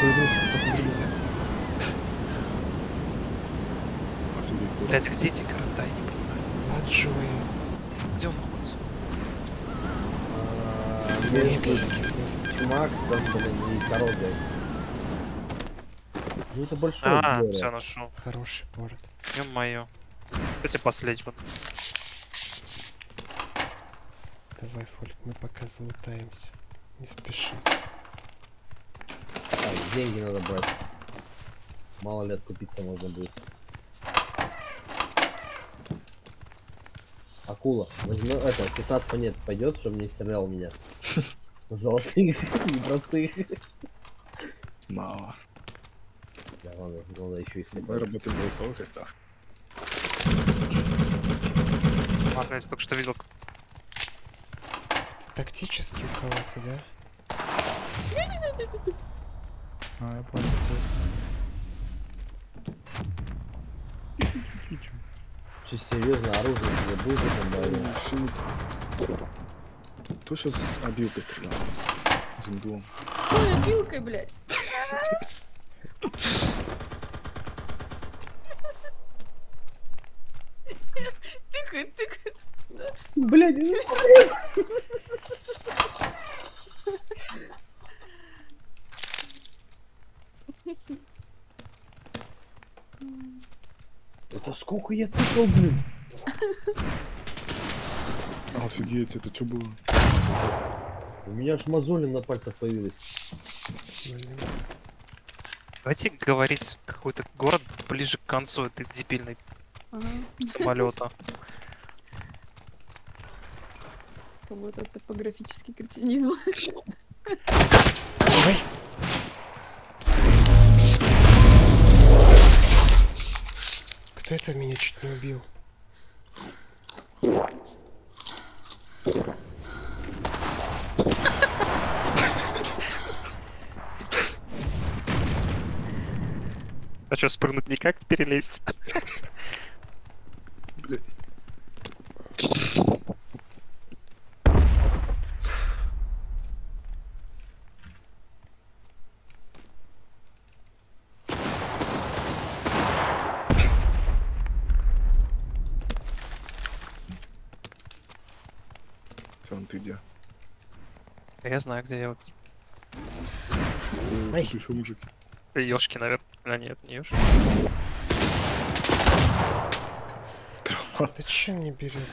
повернулся, посмотри на меня. Офигеть. круто. Блять, где эти города? Я не понимаю. А Джои. Где он находится? А, Между Максом, блин, и Корозой. Ну это большой А, город. все нашел. Хороший город. Ё-моё. Кстати, последний. вот. Давай, Фольк, мы пока залутаемся. Не спеши. Так, деньги надо брать. Мало ли откупиться можно будет. Акула, возьми это, 15 монет пойдет, чтобы не стрелял меня. Золотых, непростых. Мало. Да, ладно, надо еще и слепать. работаем в голосовых местах. Ладно, я только что видел. Тактический у кого-то, да? А, я понял. Че, серьезно, оружие давить? shit. Кто сейчас обилкой стрелял? Зиндуом. Ой, опилкой, блядь. Тыкает, тыкает. Блядь, Это сколько я тыкал, блин? Офигеть, это что было? У меня аж мозоли на пальцах появились. Блин. Давайте говорить какой-то город ближе к концу этой дебильной Ага. самолета. Какой-то топографический кретинизм. Кто это меня чуть не убил? А что, спрыгнуть никак, перелезть? Блядь. Фион, ты где? Я знаю, где я вот. Тут еще мужик. Ёшки, наверное. А нет, не ёшки. Да че не берет?